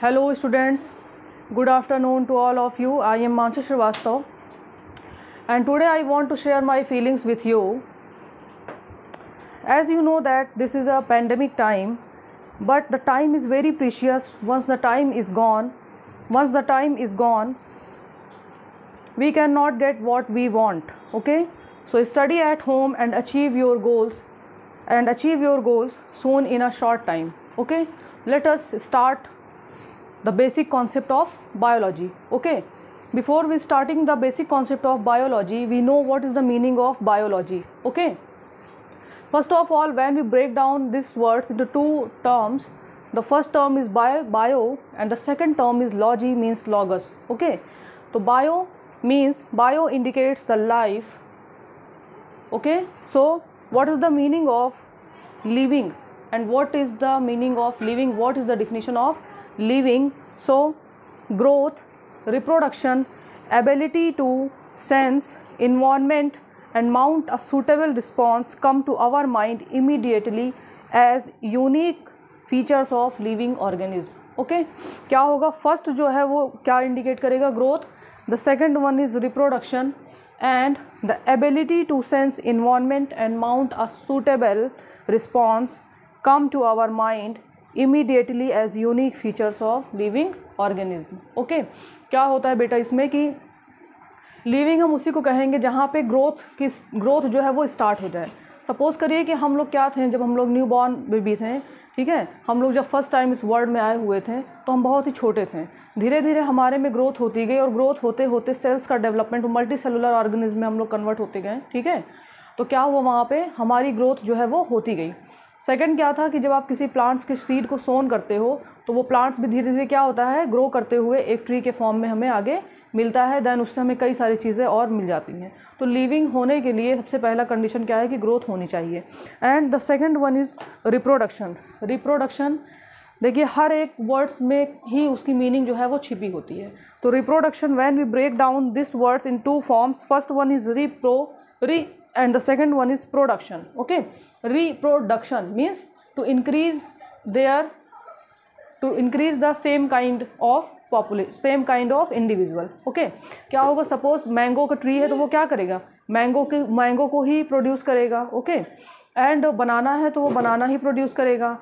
Hello students, good afternoon to all of you. I am Mansi Srivastav and today I want to share my feelings with you. As you know that this is a pandemic time but the time is very precious. Once the time is gone once the time is gone we cannot get what we want okay? So study at home and achieve your goals and achieve your goals soon in a short time okay? Let us start the basic concept of biology okay? Before we starting the basic concept of biology we know what is the meaning of biology okay? First of all when we break down these words into two terms the first term is bio, bio and the second term is logy means logos okay? So bio means bio indicates the life okay? So what is the meaning of living and what is the meaning of living what is the definition of living so growth reproduction ability to sense environment and mount a suitable response come to our mind immediately as unique features of living organism okay क्या होगा first जो है वो क्या indicate करेगा growth the second one is reproduction and the ability to sense environment and mount a suitable response come to our mind immediately as unique features of living organism okay क्या होता है बेटा इसमें कि लिविंग हम उसी को कहेंगे जहाँ पे ग्रोथ की ग्रोथ जो है वो स्टार्ट हो। जाए सपोज़ करिए कि हम लोग क्या थे जब हम लोग न्यू बॉर्न बेबी थे, ठीक है? हम लोग जब फ़र्स्ट टाइम इस वर्ल्ड में आए हुए थे तो हम बहुत ही छोटे थे। धीरे धीरे हमारे में ग्रोथ होती गई और ग्रोथ होते होते सेल्स का डेवलपमेंट मल्टी सेलुलर ऑर्गेनिज्म में हम लोग कन्वर्ट होते गए, ठीक है? तो क्या हुआ वहाँ पे? हमारी ग्रोथ जो है वो होती गई। सेकंड क्या था कि जब आप किसी प्लांट्स के सीड को सोन करते हो तो वो प्लांट्स भी धीरे धीरे क्या होता है ग्रो करते हुए एक ट्री के फॉर्म में हमें आगे मिलता है देन उससे हमें कई सारी चीज़ें और मिल जाती हैं। तो लिविंग होने के लिए सबसे पहला कंडीशन क्या है कि ग्रोथ होनी चाहिए। And the second one is reproduction reproduction देखिए, हर एक वर्ड्स में ही उसकी मीनिंग जो है वो छिपी होती है। तो reproduction when we break down this words in two forms first one is repro re and the second one is production okay reproduction means to increase there to increase the same kind of population same kind of individual okay क्या होगा? Suppose mango का tree है तो वो क्या करेगा? Mango के mango को ही प्रोड्यूस करेगा ओके एंड बनाना है तो वो बनाना ही प्रोड्यूस करेगा.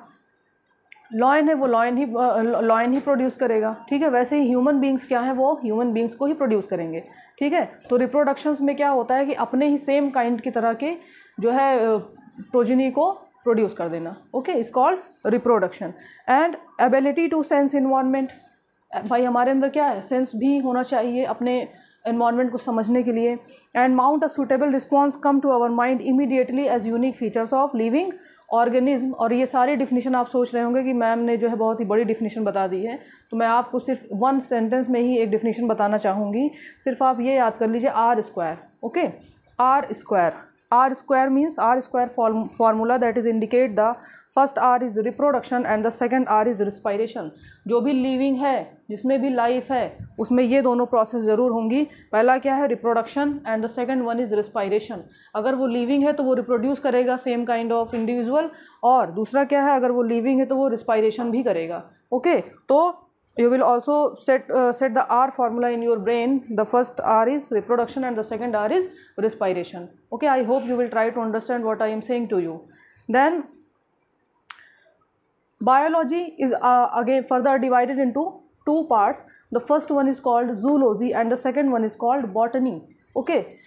लॉयन है वो लॉयन ही लॉयन ही प्रोड्यूस करेगा. ठीक है? वैसे ही ह्यूमन बींग्स क्या है? वो ह्यूमन बींग्स को ही प्रोड्यूस करेंगे. ठीक है? तो रिप्रोडक्शंस में क्या होता है कि अपने ही सेम काइंड की तरह के जो है प्रोजिनी को प्रोड्यूस कर देना। Okay is called reproduction and ability to sense environment भाई, हमारे अंदर क्या है? सेंस भी होना चाहिए अपने इन्वायरमेंट को समझने के लिए। And mount a suitable response come to our mind immediately as unique features of living organism और ये सारी डिफिनीशन आप सोच रहे होंगे कि मैम ने जो है बहुत ही बड़ी डिफिनीशन बता दी है। तो मैं आपको सिर्फ़ वन सेंटेंस में ही एक डिफिनीशन बताना चाहूँगी। सिर्फ़ आप ये याद कर लीजिए R square okay R square R square means R square formula that is indicate the first R is reproduction and the second R is respiration जो भी लिविंग है, जिसमें भी लाइफ है, उसमें ये दोनों प्रोसेस ज़रूर होंगी। पहला क्या है? Reproduction and the second one is respiration अगर वो लिविंग है तो वो रिप्रोड्यूस करेगा सेम काइंड ऑफ़ इंडिविजुअल और दूसरा क्या है? अगर वो लिविंग है तो वो रिस्पायरेशन भी करेगा। Okay okay? तो you will also set uh, set the r formula in your brain. The first r is reproduction and the second r is respiration. Okay i hope you will try to understand what i am saying to you. Then biology is uh, again further divided into two parts. The first one is called zoology and the second one is called botany. Okay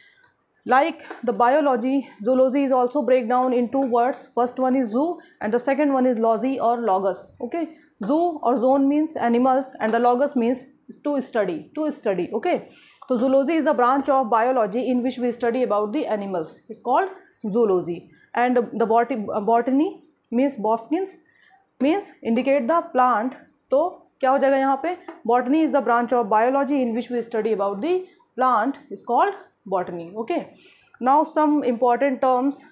like the biology zoology is also break down in two words first one is zoo and the second one is logy और logos okay zoo और zoon means animals and the logos means to study to study okay तो zoology is the branch of biology in which we study about the animals is called zoology and the बॉटी botany means बॉस्किंस means indicate the plant तो क्या हो जाएगा यहाँ पे? Botany is the branch of biology in which we study about the plant is called botany okay now some important terms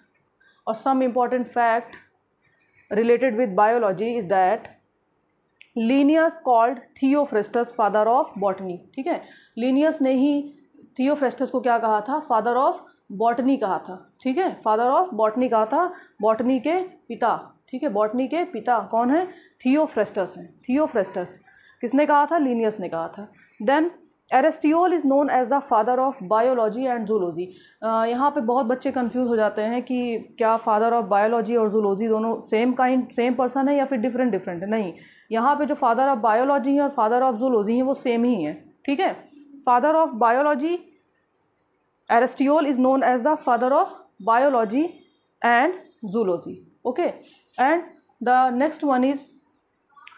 और some important fact related with biology is that Linnaeus called Theophrastus father of botany ठीक है? Linnaeus ने ही Theophrastus को क्या कहा था? Father of botany कहा था, ठीक है? फादर ऑफ़ बॉटनी कहा था बॉटनी के पिता, ठीक है? बॉटनी के पिता कौन है? थियोफ्रेस्टस हैं थियोफ्रेस्टस किसने कहा था? लीनियस ने कहा था। Then Aristotle is known as the father of biology and zoology यहाँ पे बहुत बच्चे कंफ्यूज हो जाते हैं कि क्या फादर ऑफ़ बायोलॉजी और जूलॉजी दोनों सेम काइंड सेम पर्सन है या फिर डिफरेंट डिफरेंट है नहीं. यहाँ पे जो फादर ऑफ़ बायोलॉजी है और फादर ऑफ़ जूलॉजी हैं, वो सेम ही हैं. ठीक है? Father of biology Aristotle is known as the father of biology and zoology okay and the next one is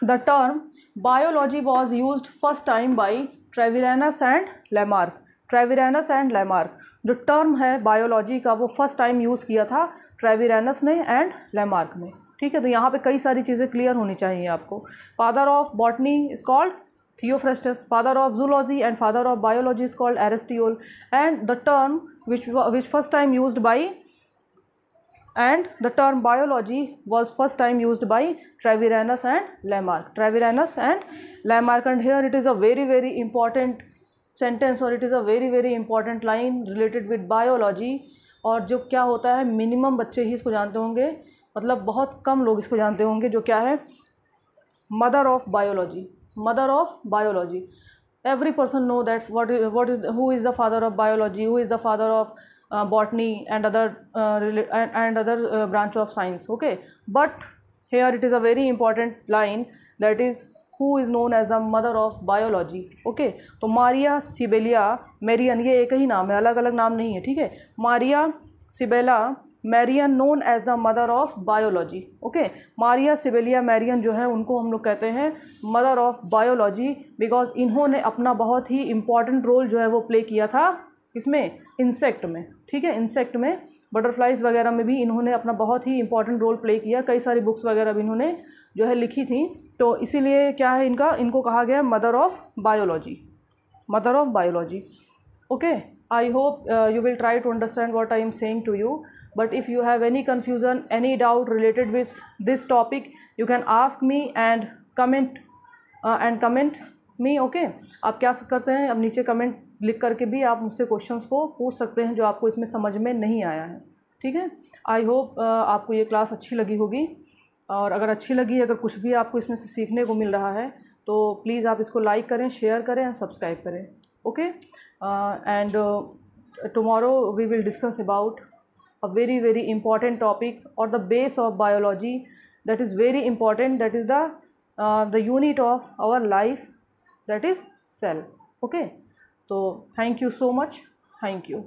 the term biology was use first time by Treviranus and Lamarck Treviranus and Lamarck जो term है biology का, वो first time use किया था Treviranus ने and Lamarck ने। ठीक है तो यहाँ पे कई सारी चीज़ें क्लियर होनी चाहिए आपको। Father of botany is called Theophrastus father of zoology and father of biology is called Aristotle and the term which which first time use by and the term biology was first time used by Treviranus and Lamarck. Treviranus and Lamarck and here it is a very very important sentence or it is a very very important line related with biology और जो क्या होता है minimum बच्चे ही इसको जानते होंगे मतलब बहुत कम लोग इसको जानते होंगे जो क्या है mother of biology mother of biology every person know that what is what is who is the father of biology who is the father of uh, botany and other uh, and, other uh, branch of science okay? But here it is a very important line that is who is known as the mother of biology okay? तो Maria सिबेलिया Marrion ये एक ही नाम है अलग अलग नाम नहीं है ठीक है? Maria Sibylla Merian known as the mother of biology okay Maria Sibylla Merian जो है उनको हम लोग कहते हैं मदर ऑफ़ बायोलॉजी बिकॉज़ इन्होंने अपना बहुत ही इंपॉर्टेंट रोल जो है वो प्ले किया था इसमें इंसेक्ट में, ठीक है? इंसेक्ट में बटरफ्लाइज वगैरह में भी इन्होंने अपना बहुत ही इंपॉर्टेंट रोल प्ले किया। कई सारी बुक्स वगैरह भी इन्होंने जो है लिखी थी। तो इसीलिए क्या है इनका? इनको कहा गया mother of biology mother of biology okay I hope you will try to understand what I am saying to you but if you have any confusion any doubt related with this topic you can ask me and comment and comment me okay आप क्या करते हैं? अब नीचे comment लिख करके भी आप मुझसे क्वेश्चंस को पूछ सकते हैं जो आपको इसमें समझ में नहीं आया है। ठीक है? आई होप आपको ये क्लास अच्छी लगी होगी। और अगर अच्छी लगी, अगर कुछ भी आपको इसमें से सीखने को मिल रहा है तो प्लीज़ आप इसको लाइक करें शेयर करें एंड सब्सक्राइब करें। Okay and tomorrow we will discuss about a very very important topic और the base of biology that is very important that is the the unit of our life that is cell okay तो thank you so much thank you